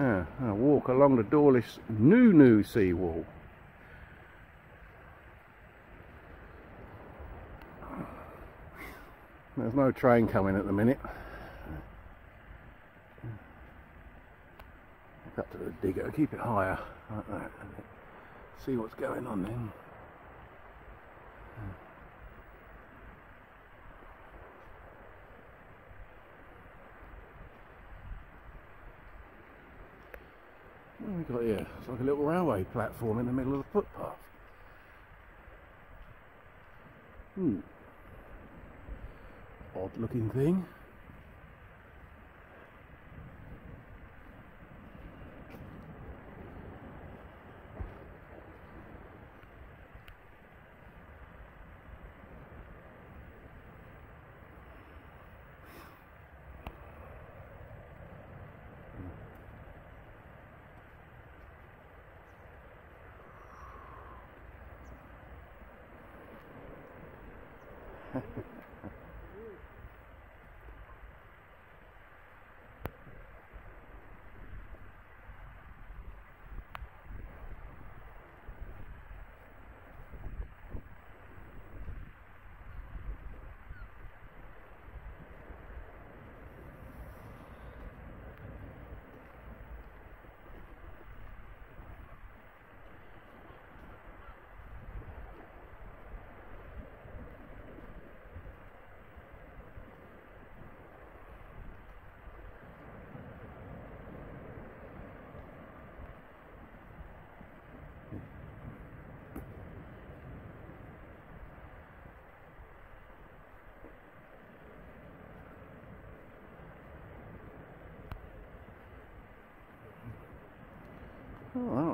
Yeah, I walk along the Dawlish new new seawall. There's no train coming at the minute. Up to the digger, keep it higher like that. See what's going on then. We got here? It's like a little railway platform in the middle of the footpath. Hmm. Odd looking thing. Oh,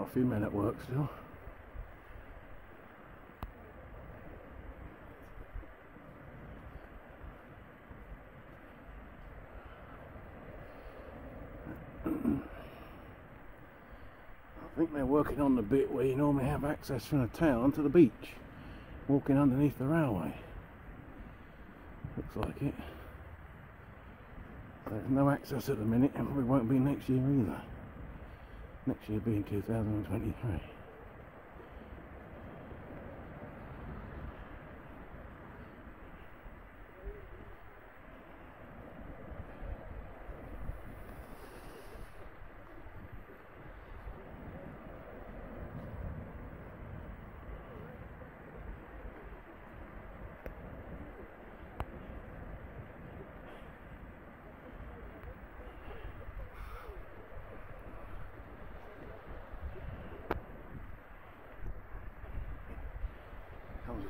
a few men at work still. I think they're working on the bit where you normally have access from the town to the beach, walking underneath the railway. Looks like it. There's no access at the minute and probably won't be next year either next year being 2023.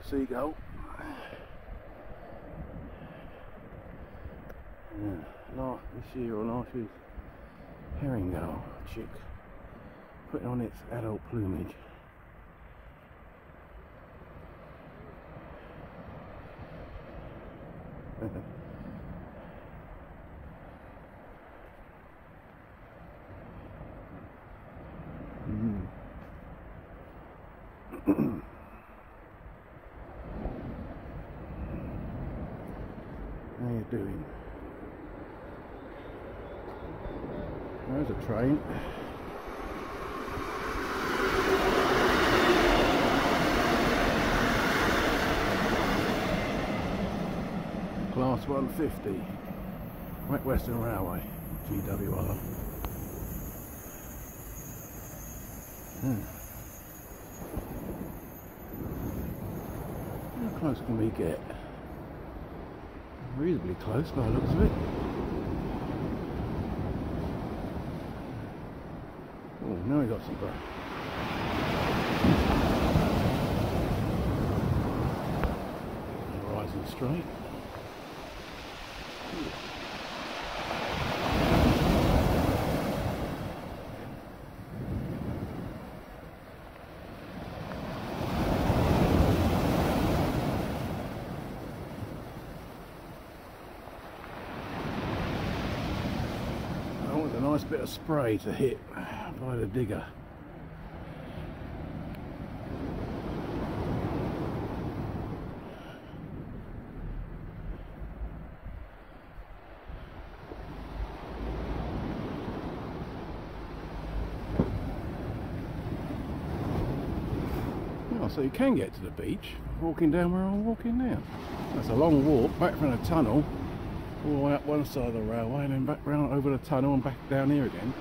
A seagull. Yeah, this year or last year's herring gull chick putting on its adult plumage. Mm. How you doing? There's a train. Class 150. Great Western Railway, GWR. Hmm. How close can we get? Reasonably close by the looks of it. Oh, now we got some break. Rising straight. nice bit of spray to hit by the digger. So you can get to the beach walking down where I'm walking now. That's a long walk back from the tunnel all the way up one side of the railway and then back round over the tunnel and back down here again.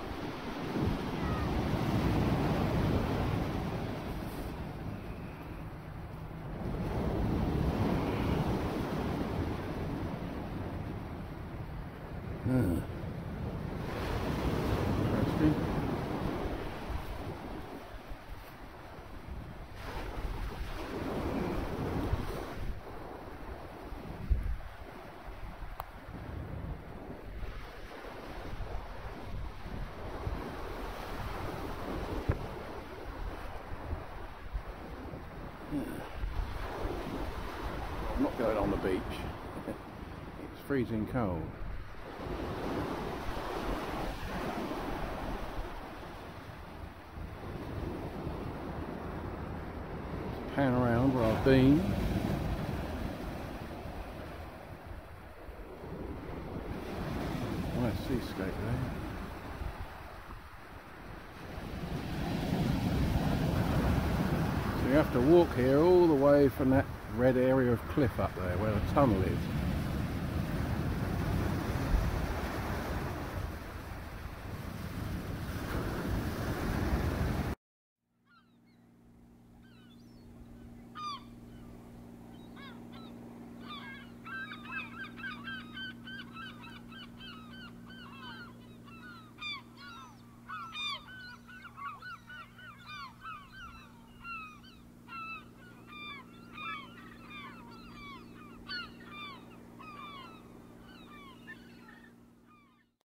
Going on the beach. it's freezing cold. Pan around where I've been. Nice seascape there. So you have to walk here all the way from that red area of cliff up there where the tunnel is.